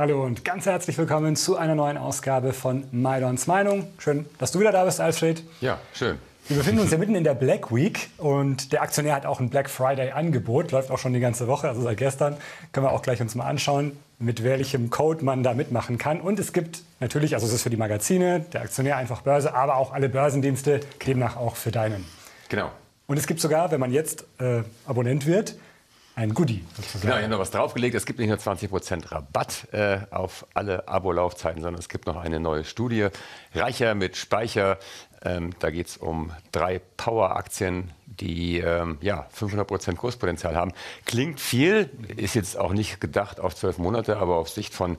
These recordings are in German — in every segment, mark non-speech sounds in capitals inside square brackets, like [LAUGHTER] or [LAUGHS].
Hallo und ganz herzlich willkommen zu einer neuen Ausgabe von Maidons Meinung. Schön, dass du wieder da bist, Alfred. Ja, schön. Wir befinden uns ja mitten in der Black Week und der Aktionär hat auch ein Black Friday Angebot, läuft auch schon die ganze Woche, also seit gestern. Können wir auch gleich uns mal anschauen, mit welchem Code man da mitmachen kann. Und es gibt natürlich, also es ist für die Magazine, der Aktionär einfach Börse, aber auch alle Börsendienste, demnach auch für deinen. Genau. Und es gibt sogar, wenn man jetzt äh, Abonnent wird, ein Goodie. Sozusagen. Genau, ich habe noch was draufgelegt. Es gibt nicht nur 20% Rabatt äh, auf alle Abo-Laufzeiten, sondern es gibt noch eine neue Studie. Reicher mit Speicher. Ähm, da geht es um drei Power-Aktien, die ähm, ja, 500% Kurspotenzial haben. Klingt viel, ist jetzt auch nicht gedacht auf zwölf Monate, aber auf Sicht von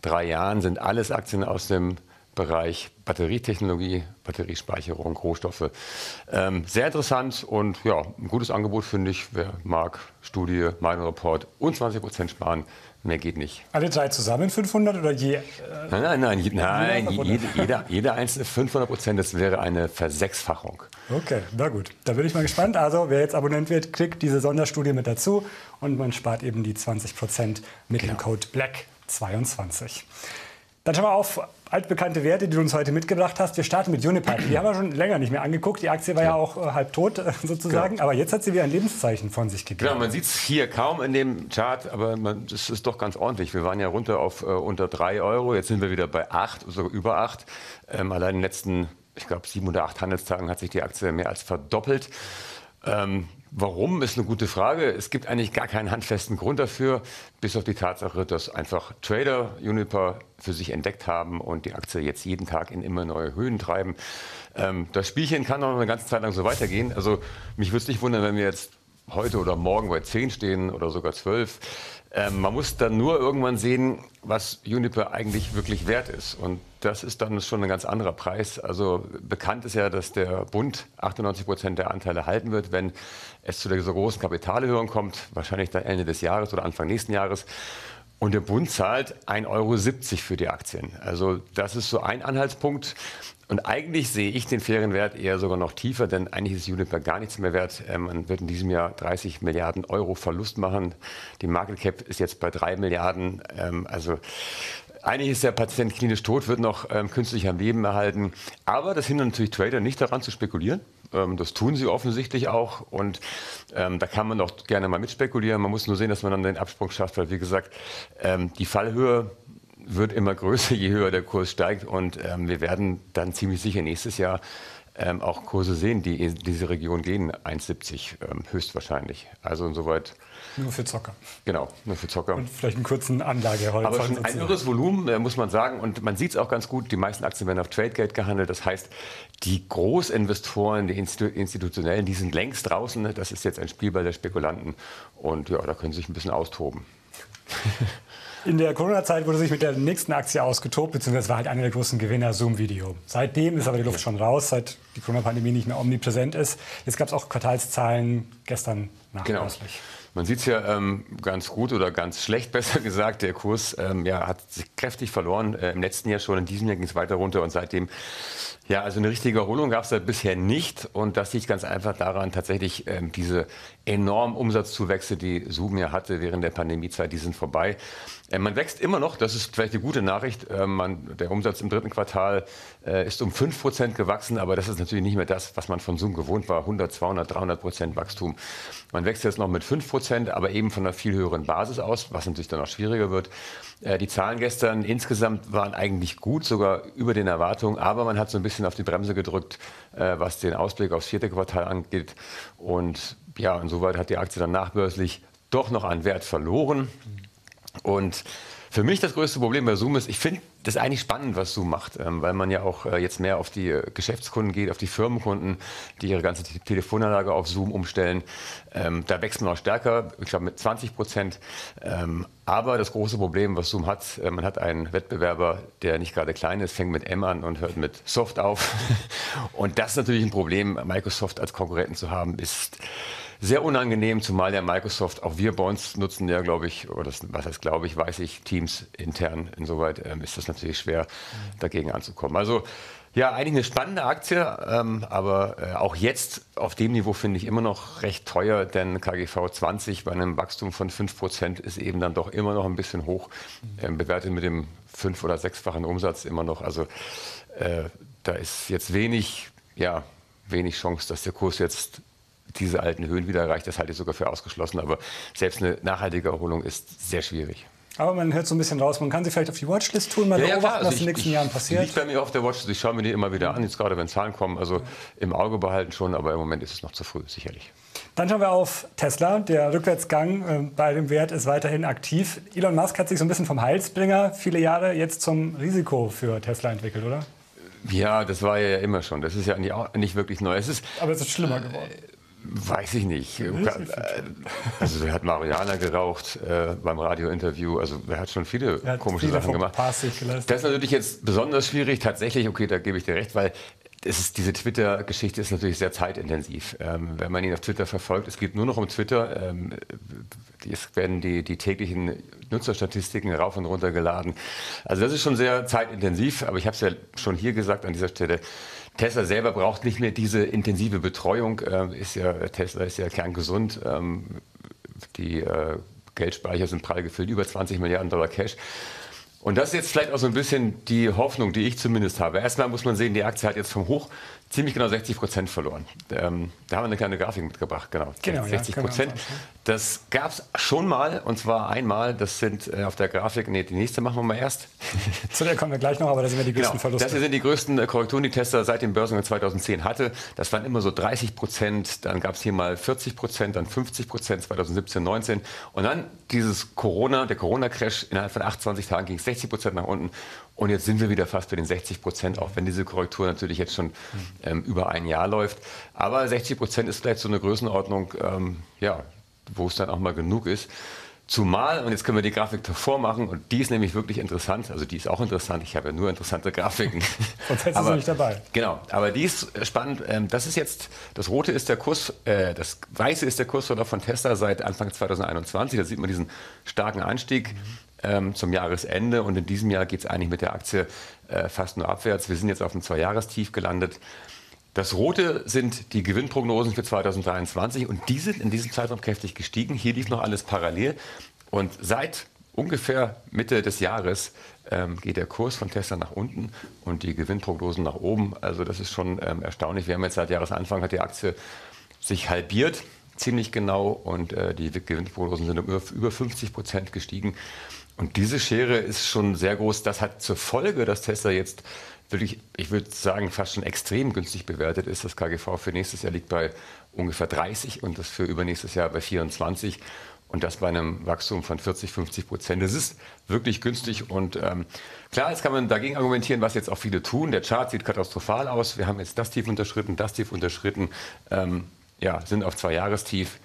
drei Jahren sind alles Aktien aus dem Bereich Batterietechnologie, Batteriespeicherung, Rohstoffe. Ähm, sehr interessant und ja, ein gutes Angebot finde ich. Wer mag, Studie, mein Report und 20 Prozent sparen, mehr geht nicht. Alle drei zusammen 500 oder je? Äh, nein, nein, nein, je, nein jede, jeder, jeder einzelne 500 Prozent, das wäre eine Versechsfachung. Okay, na gut. Da bin ich mal gespannt. Also, wer jetzt Abonnent wird, klickt diese Sonderstudie mit dazu und man spart eben die 20 Prozent mit genau. dem Code BLACK22. Dann schauen wir auf altbekannte Werte, die du uns heute mitgebracht hast. Wir starten mit Unipipe. Die haben wir schon länger nicht mehr angeguckt. Die Aktie war ja, ja auch äh, halb tot äh, sozusagen. Genau. Aber jetzt hat sie wieder ein Lebenszeichen von sich gegeben. Genau, man sieht es hier kaum in dem Chart, aber es ist doch ganz ordentlich. Wir waren ja runter auf äh, unter 3 Euro. Jetzt sind wir wieder bei 8, sogar über 8. Ähm, allein in den letzten, ich glaube, sieben oder acht Handelstagen hat sich die Aktie mehr als verdoppelt. Ähm, Warum ist eine gute Frage. Es gibt eigentlich gar keinen handfesten Grund dafür, bis auf die Tatsache, dass einfach Trader Uniper für sich entdeckt haben und die Aktie jetzt jeden Tag in immer neue Höhen treiben. Ähm, das Spielchen kann noch eine ganze Zeit lang so weitergehen. Also mich würde es nicht wundern, wenn wir jetzt heute oder morgen bei 10 stehen oder sogar 12. Ähm, man muss dann nur irgendwann sehen, was Uniper eigentlich wirklich wert ist. Und das ist dann schon ein ganz anderer Preis. Also bekannt ist ja, dass der Bund 98 Prozent der Anteile halten wird, wenn es zu dieser großen Kapitalerhöhung kommt, wahrscheinlich dann Ende des Jahres oder Anfang nächsten Jahres. Und der Bund zahlt 1,70 Euro für die Aktien. Also das ist so ein Anhaltspunkt. Und eigentlich sehe ich den fairen Wert eher sogar noch tiefer, denn eigentlich ist Uniper gar nichts mehr wert. Ähm, man wird in diesem Jahr 30 Milliarden Euro Verlust machen. Die Market Cap ist jetzt bei 3 Milliarden. Ähm, also eigentlich ist der Patient klinisch tot, wird noch ähm, künstlich am Leben erhalten. Aber das hindert natürlich Trader nicht daran zu spekulieren. das tun sie offensichtlich auch. Und ähm, da kann man doch gerne mal mitspekulieren. Man muss nur sehen, dass man dann den Absprung schafft, weil wie gesagt, ähm, die Fallhöhe wird immer größer, je höher der Kurs steigt. Und ähm, wir werden dann ziemlich sicher nächstes Jahr ähm, auch Kurse sehen, die in diese Region gehen, 1,70 ähm, höchstwahrscheinlich. Also insoweit. Nur für Zocker. Genau, nur für Zocker. Und vielleicht einen kurzen Anlagehorizont. Aber schon ein irres Volumen, äh, muss man sagen. Und man sieht es auch ganz gut, die meisten Aktien werden auf Tradegate gehandelt. Das heißt, die Großinvestoren, die Institutionellen, die sind längst draußen. Das ist jetzt ein Spielball der Spekulanten. Und ja, da können sie sich ein bisschen austoben. [LAUGHS] In der Corona-Zeit wurde sich mit der nächsten Aktie ausgetobt, beziehungsweise war halt einer der großen Gewinner Zoom Video. Seitdem ist aber die Luft schon raus, seit die Corona-Pandemie nicht mehr omnipräsent ist. Jetzt gab es auch Quartalszahlen gestern nachweislich. Genau. Man sieht es ja ähm, ganz gut oder ganz schlecht, [LAUGHS] besser gesagt. Der Kurs ähm, ja, hat sich kräftig verloren. Äh, Im letzten Jahr schon, in diesem Jahr ging es weiter runter und seitdem ja, also eine richtige Erholung gab es da bisher nicht. Und das liegt ganz einfach daran, tatsächlich ähm, diese enormen Umsatzzuwächse, die Zoom ja hatte während der Pandemiezeit, die sind vorbei. Äh, man wächst immer noch, das ist vielleicht eine gute Nachricht. Äh, man, der Umsatz im dritten Quartal äh, ist um 5% gewachsen, aber das ist natürlich nicht mehr das, was man von Zoom gewohnt war. 100, 200, 300% Wachstum. Man wächst jetzt noch mit 5%, aber eben von einer viel höheren Basis aus, was natürlich dann auch schwieriger wird. Äh, die Zahlen gestern insgesamt waren eigentlich gut, sogar über den Erwartungen, aber man hat so ein bisschen auf die Bremse gedrückt, äh, was den Ausblick aufs vierte Quartal angeht. Und ja, insoweit hat die Aktie dann nachbörslich doch noch an Wert verloren. Und für mich das größte Problem bei Zoom ist, ich finde das ist eigentlich spannend, was Zoom macht, ähm, weil man ja auch äh, jetzt mehr auf die äh, Geschäftskunden geht, auf die Firmenkunden, die ihre ganze Telefonanlage auf Zoom umstellen. Ähm, da wächst man auch stärker, ich glaube mit 20 Prozent. Ähm, aber das große Problem, was Zoom hat, äh, man hat einen Wettbewerber, der nicht gerade klein ist, fängt mit M an und hört mit Soft auf. [LAUGHS] und das ist natürlich ein Problem, Microsoft als Konkurrenten zu haben, ist sehr unangenehm, zumal ja Microsoft, auch wir bei uns nutzen ja, glaube ich, oder das, was heißt glaube ich, weiß ich, Teams intern. Insoweit ähm, ist das natürlich schwer, dagegen anzukommen. Also Ja, eigentlich eine spannende Aktie, ähm, aber äh, auch jetzt auf dem Niveau finde ich immer noch recht teuer, denn KGV 20 bei einem Wachstum von 5% ist eben dann doch immer noch ein bisschen hoch, ähm, bewertet mit dem fünf- oder sechsfachen Umsatz immer noch. Also äh, da ist jetzt wenig, ja, wenig Chance, dass der Kurs jetzt diese alten Höhen wieder erreicht. Das halte ich sogar für ausgeschlossen, aber selbst eine nachhaltige Erholung ist sehr schwierig. Aber man hört so ein bisschen raus, man kann sie vielleicht auf die Watchlist tun, mal ja, beobachten, ja, also was in den nächsten ich, Jahren passiert. Liegt bei mir auf der Watchlist, ich schaue mir die immer wieder an, jetzt gerade wenn Zahlen kommen, also im Auge behalten schon, aber im Moment ist es noch zu früh, sicherlich. Dann schauen wir auf Tesla. Der Rückwärtsgang äh, bei dem Wert ist weiterhin aktiv. Elon Musk hat sich so ein bisschen vom Heilsbringer viele Jahre jetzt zum Risiko für Tesla entwickelt, oder? Ja, das war ja immer schon. Das ist ja nicht, nicht wirklich neu. Es ist, aber es ist schlimmer geworden. Weiß ich nicht. Also er hat Mariana geraucht äh, beim Radiointerview. Also er hat schon viele hat komische viele Sachen gemacht. Das ist natürlich jetzt besonders schwierig. Tatsächlich, okay, da gebe ich dir recht, weil ist, diese Twitter-Geschichte ist natürlich sehr zeitintensiv. Ähm, wenn man ihn auf Twitter verfolgt, es geht nur noch um Twitter. Ähm, es werden die, die täglichen Nutzerstatistiken rauf und runter geladen. Also das ist schon sehr zeitintensiv. Aber ich habe es ja schon hier gesagt an dieser Stelle. Tesla selber braucht nicht mehr diese intensive Betreuung. Äh, ist ja, Tesla ist ja kerngesund. Ähm, die äh, Geldspeicher sind prall gefüllt, über 20 Milliarden Dollar Cash. Und das ist jetzt vielleicht auch so ein bisschen die Hoffnung, die ich zumindest habe. Erstmal muss man sehen, die Aktie hat jetzt vom Hoch ziemlich genau 60 Prozent verloren. Ähm, da haben wir eine kleine Grafik mitgebracht, genau. genau 60 Prozent. Ja, das gab es schon mal, und zwar einmal. Das sind äh, auf der Grafik, nee, die nächste machen wir mal erst. [LAUGHS] Zu der kommen wir gleich noch, aber da sind wir die größten genau, Verluste. Das hier sind die größten äh, Korrekturen, die Tesla seit dem Börsengang 2010 hatte. Das waren immer so 30 Prozent, dann gab es hier mal 40 Prozent, dann 50 Prozent 2017, 19. Und dann dieses Corona, der Corona-Crash, innerhalb von 28 Tagen ging es 60 Prozent nach unten. Und jetzt sind wir wieder fast bei den 60 Prozent, auch wenn diese Korrektur natürlich jetzt schon ähm, über ein Jahr läuft. Aber 60 Prozent ist vielleicht so eine Größenordnung, ähm, ja, wo es dann auch mal genug ist. Zumal, und jetzt können wir die Grafik davor machen, und die ist nämlich wirklich interessant, also die ist auch interessant, ich habe ja nur interessante Grafiken. [LAUGHS] Sonst hättest du nicht dabei. Genau, aber die ist spannend. Ähm, das ist jetzt, das rote ist der Kurs, äh, das weiße ist der Kursverlauf von Tesla seit Anfang 2021, da sieht man diesen starken Anstieg. Ähm, zum Jahresende. Und in diesem Jahr geht es eigentlich mit der Aktie äh, fast nur abwärts. Wir sind jetzt auf einem Zweijahrestief gelandet. Das Rote sind die Gewinnprognosen für 2023 und die sind in diesem Zeitraum kräftig gestiegen. Hier lief noch alles parallel. Und seit ungefähr Mitte des Jahres ähm, geht der Kurs von Tesla nach unten und die Gewinnprognosen nach oben. Also das ist schon ähm, erstaunlich. Wir haben jetzt seit Jahresanfang hat die Aktie sich halbiert, ziemlich genau, und äh, die Gewinnprognosen sind um über 50 Prozent gestiegen. Und diese Schere ist schon sehr groß. Das hat zur Folge, dass Tesla jetzt wirklich, ich würde sagen, fast schon extrem günstig bewertet ist. Das KGV für nächstes Jahr liegt bei ungefähr 30 und das für übernächstes Jahr bei 24. Und das bei einem Wachstum von 40, 50 Prozent. Das ist wirklich günstig. Und ähm, klar, jetzt kann man dagegen argumentieren, was jetzt auch viele tun. Der Chart sieht katastrophal aus. Wir haben jetzt das Tief unterschritten, das Tief unterschritten. Ähm, ja, sind auf zwei Jahrestief.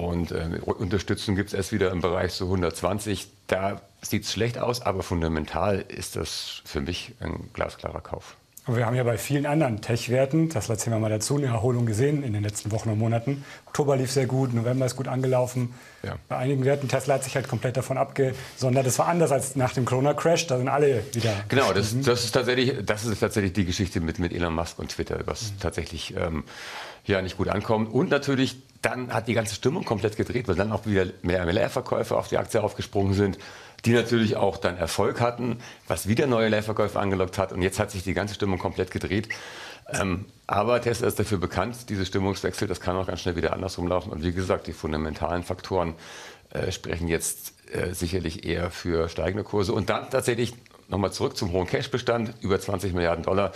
Und äh, Unterstützung gibt es erst wieder im Bereich so 120. Da sieht es schlecht aus, aber fundamental ist das für mich ein glasklarer Kauf. Aber wir haben ja bei vielen anderen Tech-Werten, das erzählen wir mal dazu, eine Erholung gesehen in den letzten Wochen und Monaten. Oktober lief sehr gut, November ist gut angelaufen. Ja. Bei einigen Werten, Tesla hat sich halt komplett davon abgesondert. Das war anders als nach dem Corona-Crash, da sind alle wieder. Genau, das, das, ist tatsächlich, das ist tatsächlich die Geschichte mit, mit Elon Musk und Twitter, was mhm. tatsächlich ähm, ja nicht gut ankommt. Und natürlich dann hat die ganze Stimmung komplett gedreht, weil dann auch wieder mehr MLR-Verkäufer auf die Aktie aufgesprungen sind, die natürlich auch dann Erfolg hatten, was wieder neue Leerverkäufe angelockt hat. Und jetzt hat sich die ganze Stimmung komplett gedreht. Ähm, aber Tesla ist dafür bekannt, diese Stimmungswechsel, das kann auch ganz schnell wieder andersrum laufen. Und wie gesagt, die fundamentalen Faktoren äh, sprechen jetzt äh, sicherlich eher für steigende Kurse. Und dann tatsächlich nochmal zurück zum hohen Cash-Bestand, über 20 Milliarden Dollar.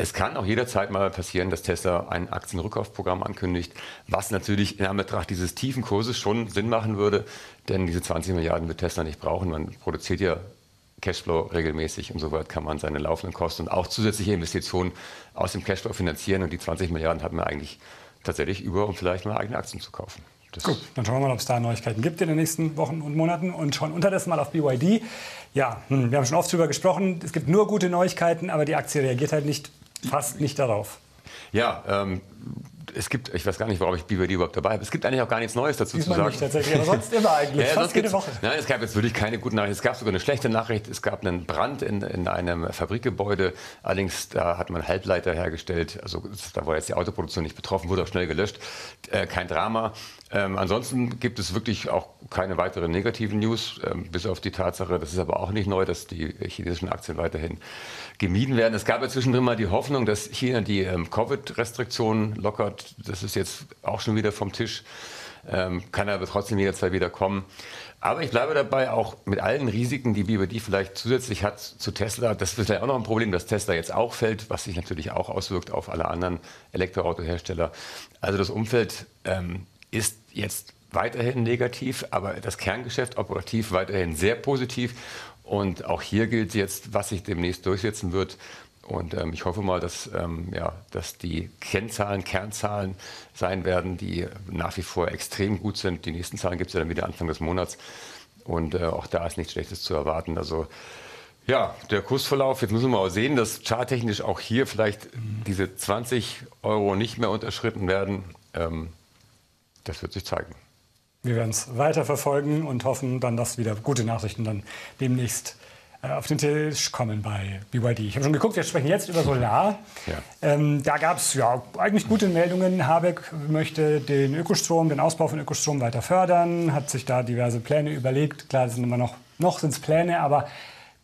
Es kann auch jederzeit mal passieren, dass Tesla ein Aktienrückkaufprogramm ankündigt, was natürlich in Anbetracht dieses tiefen Kurses schon Sinn machen würde, denn diese 20 Milliarden wird Tesla nicht brauchen. Man produziert ja Cashflow regelmäßig. Insoweit kann man seine laufenden Kosten und auch zusätzliche Investitionen aus dem Cashflow finanzieren. Und die 20 Milliarden hat man eigentlich tatsächlich über, um vielleicht mal eigene Aktien zu kaufen. Das Gut, dann schauen wir mal, ob es da Neuigkeiten gibt in den nächsten Wochen und Monaten und schauen unterdessen mal auf BYD. Ja, hm, wir haben schon oft darüber gesprochen. Es gibt nur gute Neuigkeiten, aber die Aktie reagiert halt nicht fast nicht darauf. Ja, ähm, es gibt, ich weiß gar nicht, warum ich BYD überhaupt dabei habe. Es gibt eigentlich auch gar nichts Neues dazu Diesmal zu sagen. Nicht tatsächlich, aber sonst immer eigentlich. [LAUGHS] ja, Fast jede Woche. Nein, es gab jetzt wirklich keine guten Nachrichten. Es gab sogar eine schlechte Nachricht. Es gab einen Brand in, in einem Fabrikgebäude. Allerdings, da hat man Halbleiter hergestellt. Also da war jetzt die Autoproduktion nicht betroffen, wurde auch schnell gelöscht. Äh, kein Drama. Ähm, ansonsten gibt es wirklich auch keine weiteren negativen News, ähm, bis auf die Tatsache, das ist aber auch nicht neu, dass die chinesischen Aktien weiterhin gemieden werden. Es gab ja zwischendrin mal die Hoffnung, dass China die ähm, Covid-Restriktionen lockert. Das ist jetzt auch schon wieder vom Tisch, ähm, kann aber trotzdem jederzeit wieder kommen. Aber ich bleibe dabei, auch mit allen Risiken, die BYD vielleicht zusätzlich hat zu Tesla. Das ist vielleicht auch noch ein Problem, dass Tesla jetzt auch fällt, was sich natürlich auch auswirkt auf alle anderen Elektroautohersteller. Also das Umfeld ähm, ist jetzt weiterhin negativ, aber das Kerngeschäft operativ weiterhin sehr positiv. Und auch hier gilt jetzt, was sich demnächst durchsetzen wird. Und ähm, ich hoffe mal, dass, ähm, ja, dass die Kennzahlen, Kernzahlen sein werden, die nach wie vor extrem gut sind. Die nächsten Zahlen gibt es ja dann wieder Anfang des Monats. Und äh, auch da ist nichts Schlechtes zu erwarten. Also ja, der Kursverlauf, jetzt müssen wir mal sehen, dass charttechnisch auch hier vielleicht diese 20 Euro nicht mehr unterschritten werden. Ähm, das wird sich zeigen. Wir werden es weiter verfolgen und hoffen dann, dass wieder gute Nachrichten dann demnächst äh, auf den Tisch kommen bei BYD. Ich habe schon geguckt, wir sprechen jetzt über Solar. Ja. Ähm, da gab es ja eigentlich gute Meldungen. Habeck möchte den Ökostrom, den Ausbau von Ökostrom weiter fördern, hat sich da diverse Pläne überlegt. Klar, sind immer noch, noch sind es Pläne, aber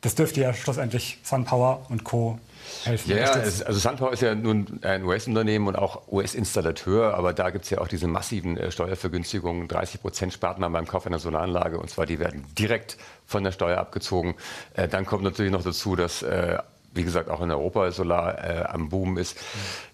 das dürfte ja schlussendlich SunPower und Co helfen. Ja, also Sunpower ist ja nun ein US-Unternehmen und auch US-Installateur, aber da gibt es ja auch diese massiven äh, Steuervergünstigungen. 30 Prozent spart man beim Kauf einer Solaranlage und zwar die werden direkt von der Steuer abgezogen. Äh, dann kommt natürlich noch dazu, dass äh, wie gesagt, auch in Europa Solar äh, am Boom ist.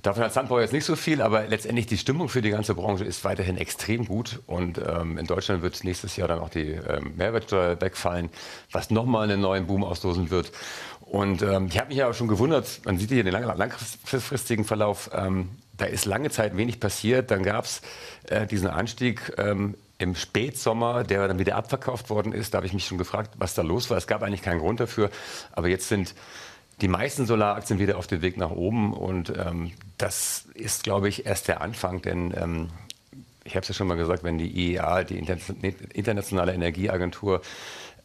Davon hat Sunpower jetzt nicht so viel, aber letztendlich die Stimmung für die ganze Branche ist weiterhin extrem gut. Und ähm, in Deutschland wird nächstes Jahr dann auch die ähm, Mehrwertsteuer wegfallen, was nochmal einen neuen Boom auslosen wird. Und ähm, ich habe mich ja auch schon gewundert, man sieht hier den lang langfristigen Verlauf, ähm, da ist lange Zeit wenig passiert. Dann gab es äh, diesen Anstieg ähm, im Spätsommer, der dann wieder abverkauft worden ist. Da habe ich mich schon gefragt, was da los war. Es gab eigentlich keinen Grund dafür. Aber jetzt sind die meisten Solaraktien wieder auf dem Weg nach oben. Und ähm, das ist, glaube ich, erst der Anfang. Denn ähm, ich habe es ja schon mal gesagt, wenn die IEA, die Internationale Energieagentur,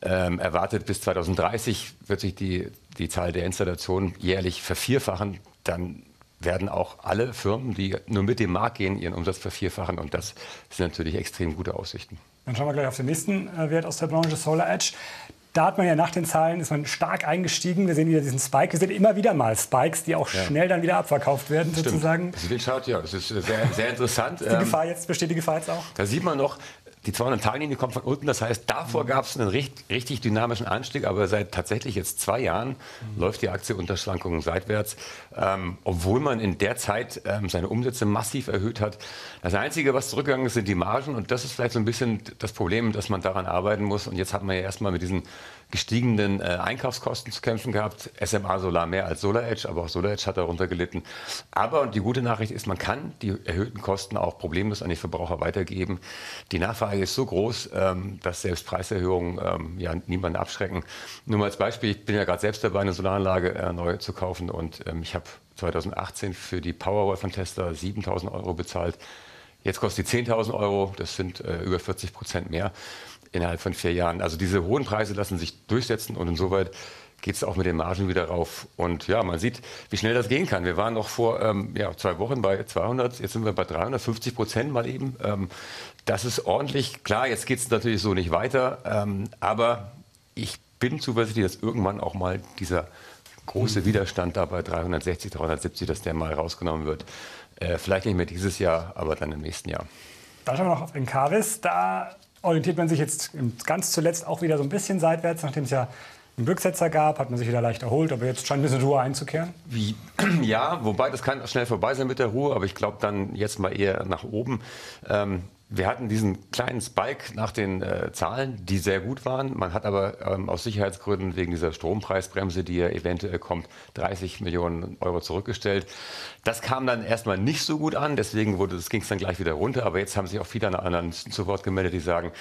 ähm, erwartet, bis 2030 wird sich die, die Zahl der Installationen jährlich vervierfachen. Dann werden auch alle Firmen, die nur mit dem Markt gehen, ihren Umsatz vervierfachen. Und das sind natürlich extrem gute Aussichten. Dann schauen wir gleich auf den nächsten äh, Wert aus der Branche, Solar Edge. Da hat man ja nach den Zahlen ist man stark eingestiegen. Wir sehen wieder diesen Spike. Wir sehen immer wieder mal Spikes, die auch ja. schnell dann wieder abverkauft werden, Stimmt. sozusagen. Das schaut, ja, das ist sehr, sehr interessant. die Gefahr ähm, jetzt, besteht die Gefahr jetzt auch? Da sieht man noch, die 200 Taglinie kommt von unten, das heißt, davor mhm. gab es einen richtig, richtig, dynamischen Anstieg, aber seit tatsächlich jetzt zwei Jahren mhm. läuft die Aktie unter Schwankungen seitwärts, ähm, obwohl man in der Zeit ähm, seine Umsätze massiv erhöht hat. Das Einzige, was zurückgegangen ist, sind die Margen und das ist vielleicht so ein bisschen das Problem, dass man daran arbeiten muss. Und jetzt hat man ja erstmal mit diesen gestiegenen äh, Einkaufskosten zu kämpfen gehabt. SMA Solar mehr als Solar Edge, aber auch Solar Edge hat darunter gelitten. Aber und die gute Nachricht ist, man kann die erhöhten Kosten auch problemlos an die Verbraucher weitergeben. Die Nachfrage ist so groß, ähm, dass selbst Preiserhöhungen ähm, ja niemanden abschrecken. Nur mal als Beispiel, ich bin ja gerade selbst dabei, eine Solaranlage äh, neu zu kaufen und ähm, ich habe 2018 für die Powerwall von Tesla 7.000 Euro bezahlt. Jetzt kostet die 10.000 Euro, das sind äh, über 40 Prozent mehr innerhalb von vier Jahren. Also diese hohen Preise lassen sich durchsetzen und insoweit geht es auch mit den Margen wieder rauf. Und ja, man sieht, wie schnell das gehen kann. Wir waren noch vor ähm, ja, zwei Wochen bei 200, jetzt sind wir bei 350 Prozent mal eben. Ähm, das ist ordentlich. Klar, jetzt geht es natürlich so nicht weiter, ähm, aber ich bin zuversichtlich, dass irgendwann auch mal dieser große Widerstand da bei 360, 370, dass der mal rausgenommen wird. Äh, vielleicht nicht mehr dieses Jahr, aber dann im nächsten Jahr. Dann schauen wir noch auf Encarvis. Da orientiert man sich jetzt ganz zuletzt auch wieder so ein bisschen seitwärts, nachdem es ja einen Rücksetzer gab, hat man sich wieder leicht erholt, aber jetzt scheint ein bisschen Ruhe einzukehren. Wie, [CLEARS THROAT] ja, wobei das kann schnell vorbei sein mit der Ruhe, aber ich glaube dann jetzt mal eher nach oben. Ähm, wir hatten diesen kleinen Spike nach den äh, Zahlen, die sehr gut waren. Man hat aber ähm, aus Sicherheitsgründen wegen dieser Strompreisbremse, die ja eventuell kommt, 30 Millionen Euro zurückgestellt. Das kam dann erstmal nicht so gut an, deswegen ging es dann gleich wieder runter. Aber jetzt haben sich auch viele Analysten zu Wort gemeldet, die sagen,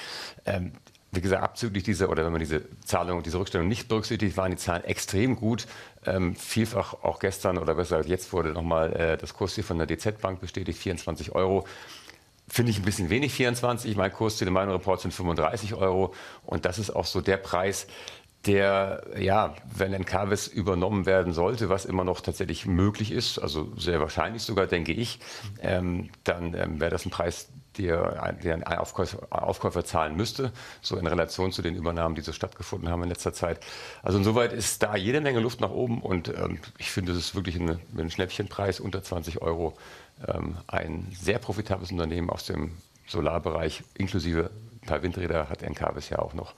ähm, wie gesagt, abzüglich dieser, oder wenn man diese Zahlung, diese Rückstellung nicht berücksichtigt, waren die Zahlen extrem gut. Ähm, vielfach auch gestern oder besser jetzt wurde nochmal äh, das Kursziel von der DZ-Bank bestätigt, 24 Euro. Finde ich ein bisschen wenig, 24. Mein Kursziel in meinem Report sind 35 Euro. Und das ist auch so der Preis, der, ja, wenn Encarvis übernommen werden sollte, was immer noch tatsächlich möglich ist, also sehr wahrscheinlich sogar, denke ich, ähm, dann ähm, wäre das ein Preis, der, der ein Aufkäufer, Aufkäufer, zahlen müsste, so in Relation zu den Übernahmen, die so stattgefunden haben in letzter Zeit. Also insoweit ist da jede Menge Luft nach oben und ähm, ich finde, es ist wirklich ein, ein Schnäppchenpreis unter 20 Euro. Ähm, ein sehr profitables Unternehmen aus dem Solarbereich, inklusive ein paar Windräder hat Encarvis ja auch noch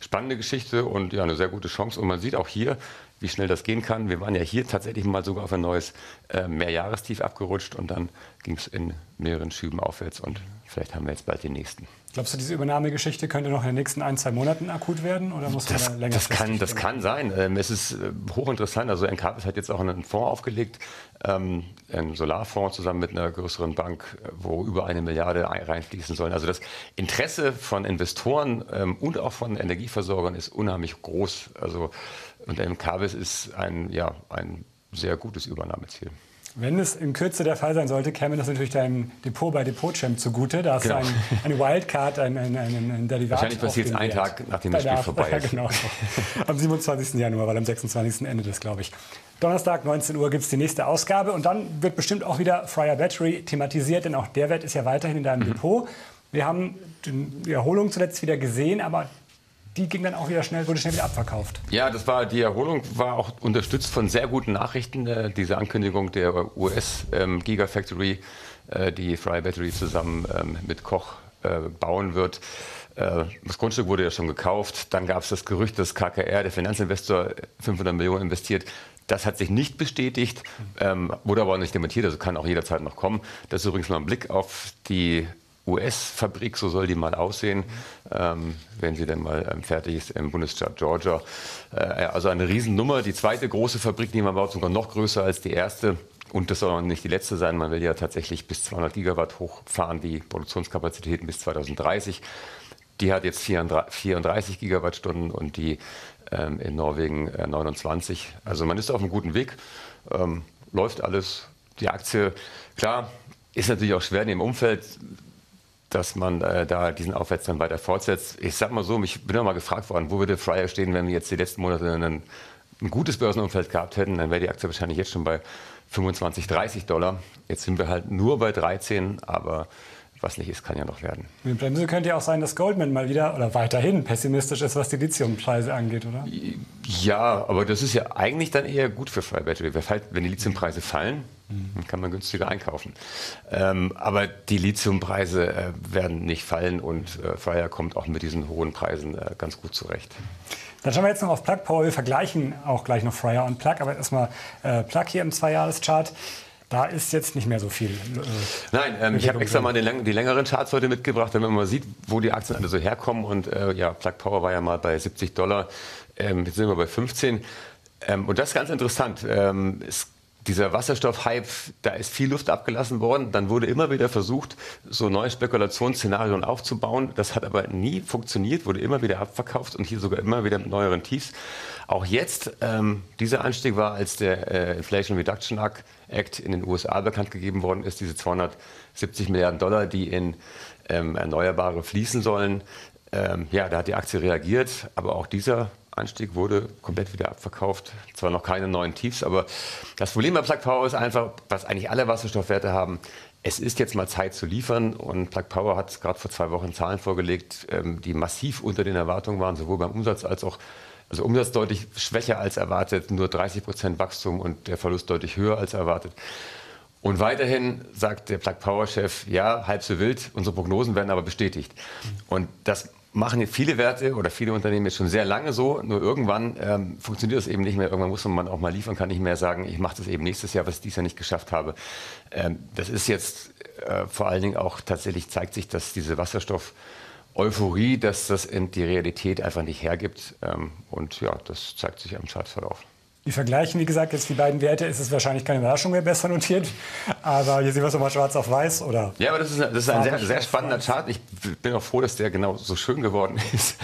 spannende Geschichte und ja, eine sehr gute Chance. Und man sieht auch hier, wie schnell das gehen kann. Wir waren ja hier tatsächlich mal sogar auf ein neues äh, Mehrjahrestief abgerutscht und dann ging es in mehreren Schüben aufwärts und vielleicht haben wir jetzt bald den nächsten. Glaubst du, diese Übernahmegeschichte könnte noch in den nächsten ein, zwei Monaten akut werden oder muss das, da länger das kann, das kann sein. Ähm, es ist äh, hochinteressant. Also Encarvis hat jetzt auch einen Fonds aufgelegt, ähm, einen Solarfonds zusammen mit einer größeren Bank, wo über eine Milliarde reinfließen sollen. Also das Interesse von Investoren ähm, und auch von Energieversorgern ist unheimlich groß. Also und Encarvis ist ein, ja, ein sehr gutes Übernahmeziel. Wenn es in Kürze der Fall sein sollte, käme das natürlich deinem Depot bei Depotchamp zugute. Da hast genau. du ein, eine Wildcard, ein, ein, ein, ein Derivat. Wahrscheinlich passiert es einen Tag, nachdem das Spiel vorbei [LAUGHS] ist. Ja, genau. am 27. Januar, weil am 26. Ende das, glaube ich. Donnerstag, 19 Uhr, gibt es die nächste Ausgabe. Und dann wird bestimmt auch wieder Fryer Battery thematisiert, denn auch der Wert ist ja weiterhin in deinem mhm. Depot. Wir haben die Erholung zuletzt wieder gesehen, aber die ging dann auch wieder schnell, wurde schnell wieder abverkauft. Ja, das war, die Erholung war auch unterstützt von sehr guten Nachrichten. Äh, diese Ankündigung der US ähm, Gigafactory, äh, die Fry Battery zusammen ähm, mit Koch äh, bauen wird. Äh, das Grundstück wurde ja schon gekauft. Dann gab es das Gerücht, dass KKR, der Finanzinvestor, 500 Millionen investiert. Das hat sich nicht bestätigt, ähm, wurde aber auch nicht dementiert, also kann auch jederzeit noch kommen. Das ist übrigens mal ein Blick auf die US-Fabrik, so soll die mal aussehen, ähm, wenn sie denn mal ähm, fertig ist im Bundesstaat Georgia. Äh, also eine Riesennummer. Die zweite große Fabrik, die man baut, sogar noch größer als die erste. Und das soll auch nicht die letzte sein. Man will ja tatsächlich bis 200 Gigawatt hochfahren, die Produktionskapazitäten bis 2030. Die hat jetzt 34 Gigawattstunden und die ähm, in Norwegen äh, 29. Also man ist auf einem guten Weg. Ähm, läuft alles. Die Aktie, klar, ist natürlich auch schwer in dem Umfeld dass man äh, da diesen Aufwärtstrend weiter fortsetzt. Ich sag mal so, ich bin noch mal gefragt worden, wo würde Fryer stehen, wenn wir jetzt die letzten Monate einen, ein gutes Börsenumfeld gehabt hätten, dann wäre die Aktie wahrscheinlich jetzt schon bei 25, 30 Dollar. Jetzt sind wir halt nur bei 13, aber was nicht ist, kann ja noch werden. Mit Bremse könnte ja auch sein, dass Goldman mal wieder oder weiterhin pessimistisch ist, was die Lithiumpreise angeht, oder? Ja, aber das ist ja eigentlich dann eher gut für Fry Battery. Wenn die Lithiumpreise fallen, dann kann man günstiger einkaufen. Ähm, aber die Lithiumpreise äh, werden nicht fallen und äh, Fire kommt auch mit diesen hohen Preisen äh, ganz gut zurecht. Dann schauen wir jetzt noch auf Plug Power. Wir vergleichen auch gleich noch Fryer und Plug, aber erstmal äh, Plug hier im Zweijahreschart. Da ist jetzt nicht mehr so viel. Äh, Nein, ähm, ich habe extra mal den, die längeren Charts heute mitgebracht, damit man mal sieht, wo die Aktien alle so herkommen. Und äh, ja, Plug Power war ja mal bei 70 Dollar. Ähm, jetzt sind wir bei 15. Ähm, und das ist ganz interessant. Ähm, es dieser Wasserstoff-Hype, da ist viel Luft abgelassen worden. Dann wurde immer wieder versucht, so neue Spekulationsszenarien aufzubauen. Das hat aber nie funktioniert, wurde immer wieder abverkauft und hier sogar immer wieder mit neueren Tiefs. Auch jetzt, ähm, dieser Anstieg war, als der äh, Inflation Reduction Act in den USA bekannt gegeben worden ist, diese 270 Milliarden Dollar, die in ähm, Erneuerbare fließen sollen. Ähm, ja, da hat die Aktie reagiert, aber auch dieser Anstieg wurde komplett wieder abverkauft. Zwar noch keine neuen Tiefs, aber das Problem bei Plug Power ist einfach, was eigentlich alle Wasserstoffwerte haben. Es ist jetzt mal Zeit zu liefern und Plug Power hat gerade vor zwei Wochen Zahlen vorgelegt, ähm, die massiv unter den Erwartungen waren, sowohl beim Umsatz als auch also Umsatz deutlich schwächer als erwartet, nur 30 Prozent Wachstum und der Verlust deutlich höher als erwartet. Und weiterhin sagt der Plug Power Chef, ja, halb so wild, unsere Prognosen werden aber bestätigt. Und das machen viele Werte oder viele Unternehmen jetzt schon sehr lange so. Nur irgendwann ähm, funktioniert das eben nicht mehr. Irgendwann muss man auch mal liefern, kann nicht mehr sagen, ich mache das eben nächstes Jahr, was ich dieses Jahr nicht geschafft habe. Ähm, das ist jetzt äh, vor allen Dingen auch tatsächlich zeigt sich, dass diese Wasserstoff Euphorie, dass das in die Realität einfach nicht hergibt. Ähm, und ja, das zeigt sich am Chartverlauf. Wir vergleichen, wie gesagt, jetzt die beiden Werte. Ist es wahrscheinlich keine Überraschung mehr besser notiert. Aber hier sehen wir es nochmal schwarz auf weiß. Oder ja, aber das ist, das ist ein sehr, sehr spannender Chart. Ich bin auch froh, dass der genau so schön geworden [LAUGHS] ist.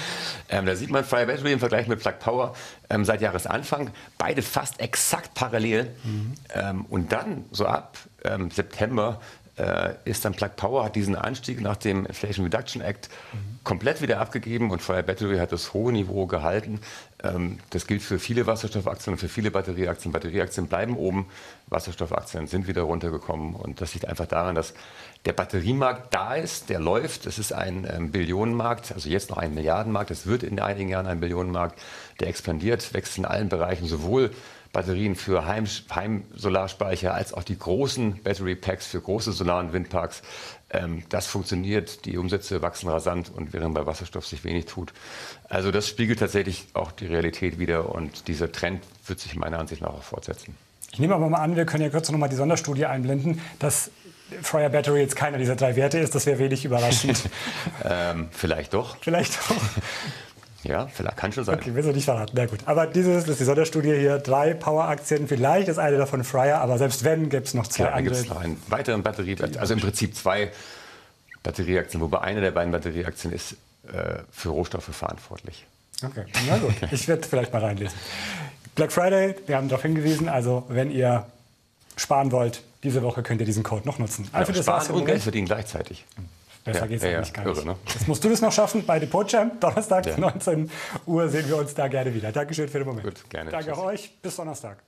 Ähm, da sieht man Fire Battery im Vergleich mit Plug Power ähm, seit Jahresanfang. Beide fast exakt parallel. Mhm. Ähm, und dann, so ab ähm, September, äh, ist dann Plug Power, hat diesen Anstieg nach dem Inflation Reduction Act mhm. komplett wieder abgegeben und Fire Battery hat das hohe Niveau gehalten. Ähm, das gilt für viele Wasserstoffaktien und für viele Batterieaktien. Batterieaktien bleiben oben, Wasserstoffaktien sind wieder runtergekommen und das liegt einfach daran, dass der Batteriemarkt da ist, der läuft. Es ist ein ähm, Billionenmarkt, also jetzt noch ein Milliardenmarkt. Es wird in einigen Jahren ein Billionenmarkt, der expandiert, wächst in allen Bereichen, sowohl Batterien für Heim, Heimsolarspeicher als auch die großen Battery Packs für große Solar- und Windparks. Ähm, das funktioniert, die Umsätze wachsen rasant und während bei Wasserstoff sich wenig tut. Also das spiegelt tatsächlich auch die Realität wider und dieser Trend wird sich meiner Ansicht nach auch fortsetzen. Ich nehme aber mal an, wir können ja kurz noch mal die Sonderstudie einblenden, dass Fire Battery jetzt keiner dieser drei Werte ist. Das wäre wenig überraschend. [LAUGHS] ähm, vielleicht doch. Vielleicht doch. [LAUGHS] Ja, vielleicht kann schon sein. Okay, willst du nicht verraten. Na gut. Aber dieses das ist die Sonderstudie hier. Drei Power-Aktien, vielleicht ist eine davon Fryer, aber selbst wenn, gibt es noch zwei ja, andere. gibt es noch einen weiteren Batterie, also im Prinzip zwei Batterieaktien, wobei eine der beiden Batterieaktien ist äh, für Rohstoffe verantwortlich. Okay, na gut. [LAUGHS] Ich werde vielleicht mal reinlesen. Black Friday, wir haben darauf hingewiesen, also wenn ihr sparen wollt, diese Woche könnt ihr diesen Code noch nutzen. Also ja, sparen und Geld verdienen gleichzeitig. Besser ja, geht es ja, eigentlich ja, gar nicht. Irre, ne? Jetzt musst du das noch schaffen bei Depot Champ. Donnerstag, ja. 19 Uhr sehen wir uns da gerne wieder. Dankeschön für den Moment. Gut, gerne. Danke Tschüss. euch. Bis Donnerstag.